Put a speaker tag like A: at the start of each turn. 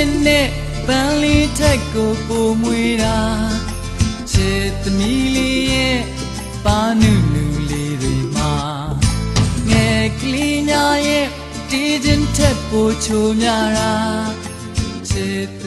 A: င်နဲ့ပန်းလေးထက်ကိုပိုမွေတာချစ်သမီးလေးရဲ့ပါနုနုလေးတွေမှာငယ်ကလေးများရဲ့တီးခြင်းထက်ပိုချိုများတာချစ်